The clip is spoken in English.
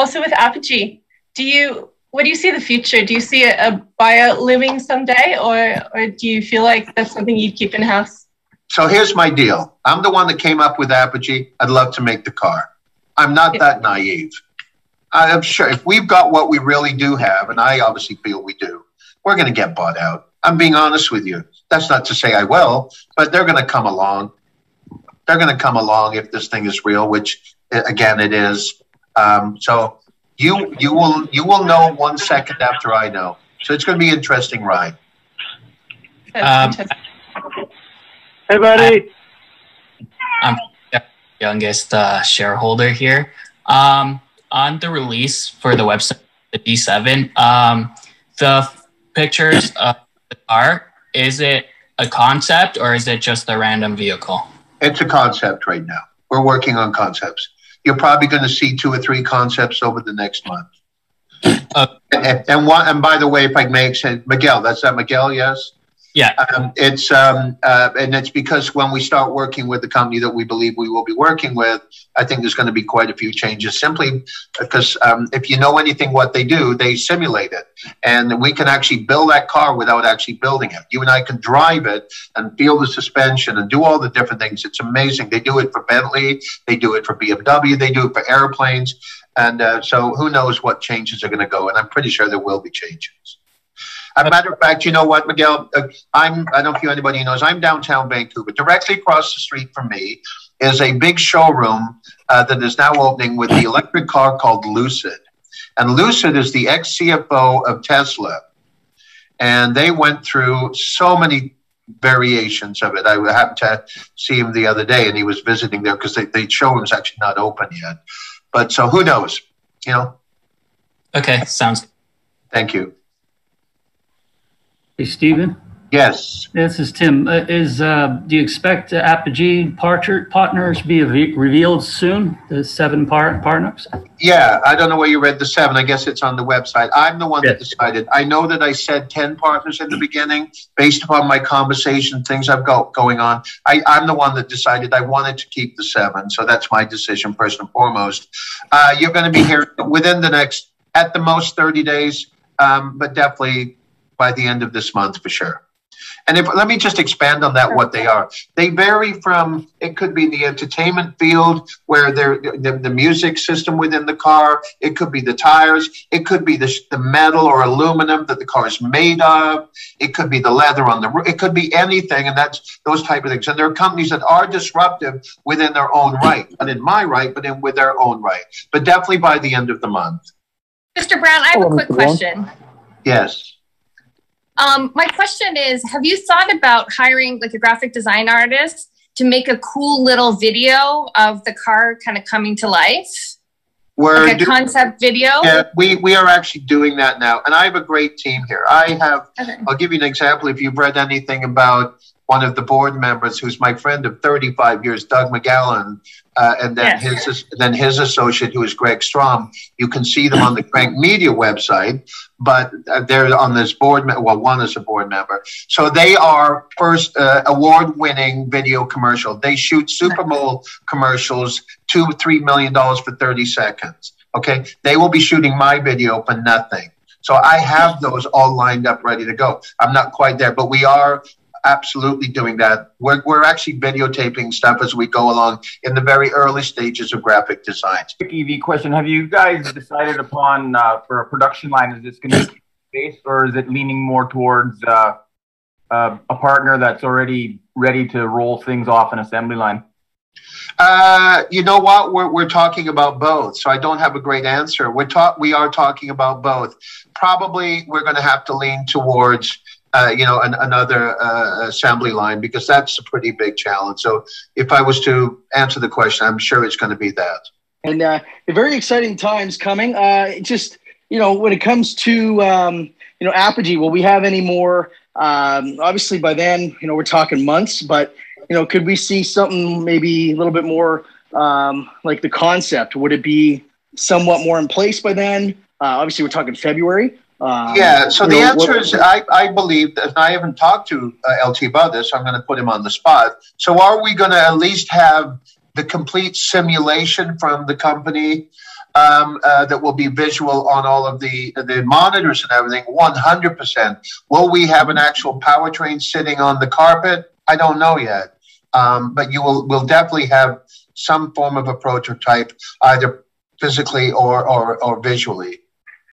also with Apogee, do you what do you see the future? Do you see a, a buyout looming someday, or or do you feel like that's something you'd keep in house? So here's my deal. I'm the one that came up with Apogee. I'd love to make the car. I'm not that naive. I'm sure if we've got what we really do have, and I obviously feel we do, we're going to get bought out. I'm being honest with you. That's not to say I will, but they're going to come along. They're going to come along if this thing is real, which again it is. Um, so you you will you will know one second after I know. So it's going to be an interesting ride. Um, hey, buddy. I'm the youngest uh, shareholder here. Um, on the release for the website, the D7, um, the pictures of the car, is it a concept or is it just a random vehicle? It's a concept right now. We're working on concepts. You're probably going to see two or three concepts over the next month. Uh, and, and, one, and by the way, if I may Miguel, that's that Miguel, yes? Yeah. Um, it's um, uh, and it's because when we start working with the company that we believe we will be working with, I think there's going to be quite a few changes. Simply because um, if you know anything, what they do, they simulate it, and we can actually build that car without actually building it. You and I can drive it and feel the suspension and do all the different things. It's amazing. They do it for Bentley, they do it for BMW, they do it for airplanes, and uh, so who knows what changes are going to go? And I'm pretty sure there will be changes. As a matter of fact, you know what, Miguel? Uh, I'm, I don't know if anybody knows, I'm downtown Vancouver. Directly across the street from me is a big showroom uh, that is now opening with the electric car called Lucid. And Lucid is the ex CFO of Tesla. And they went through so many variations of it. I happened to see him the other day and he was visiting there because the the showroom's actually not open yet. But so who knows, you know? Okay, sounds. Thank you. Hey, Stephen. Yes. This is Tim. Uh, is uh, do you expect uh, Apogee partner, partners be re- revealed soon? The seven par- partners. Yeah, I don't know where you read the seven. I guess it's on the website. I'm the one yes. that decided. I know that I said ten partners in the beginning, based upon my conversation, things I've got going on. I, I'm the one that decided I wanted to keep the seven, so that's my decision first and foremost. Uh, you're going to be here within the next, at the most, thirty days, um, but definitely by the end of this month for sure. And if let me just expand on that, what they are. They vary from it could be the entertainment field where they're the, the music system within the car. It could be the tires. It could be the, the metal or aluminum that the car is made of. It could be the leather on the roof. It could be anything, and that's those type of things. And there are companies that are disruptive within their own right, not in my right, but in with their own right. But definitely by the end of the month. Mr. Brown, I have a quick question. Yes. Um, my question is, have you thought about hiring like a graphic design artist to make a cool little video of the car kind of coming to life? We're like a concept video? Yeah, we, we are actually doing that now. And I have a great team here. I have, okay. I'll give you an example. If you've read anything about one of the board members who's my friend of 35 years, Doug McGowan, uh, and then yes. his then his associate, who is Greg Strom. You can see them on the Crank Media website, but uh, they're on this board. Well, one is a board member, so they are first uh, award-winning video commercial. They shoot Super Bowl commercials, two three million dollars for 30 seconds. Okay, they will be shooting my video for nothing. So I have those all lined up, ready to go. I'm not quite there, but we are absolutely doing that. We're, we're actually videotaping stuff as we go along in the very early stages of graphic design. Quick EV question: Have you guys decided upon uh, for a production line? Is this going to be based, or is it leaning more towards uh, uh, a partner that's already ready to roll things off an assembly line? Uh, you know what? We're, we're talking about both, so I don't have a great answer. We're talk we are talking about both. Probably we're going to have to lean towards uh, you know, an, another uh, assembly line because that's a pretty big challenge. So if I was to answer the question, I'm sure it's going to be that. And uh, very exciting times coming. Uh, just you know, when it comes to um, you know Apogee, will we have any more? Um, obviously, by then, you know, we're talking months. But you know, could we see something maybe a little bit more um, like the concept? Would it be somewhat more in place by then? Uh, obviously, we're talking February. Um, yeah, so the know, answer what, is I, I believe that I haven't talked to uh, LT about this. So I'm going to put him on the spot. So are we going to at least have the complete simulation from the company um, uh, that will be visual on all of the the monitors and everything. One hundred percent. Will we have an actual powertrain sitting on the carpet? I don't know yet, um, but you will will definitely have some form of a prototype, either physically or or, or visually.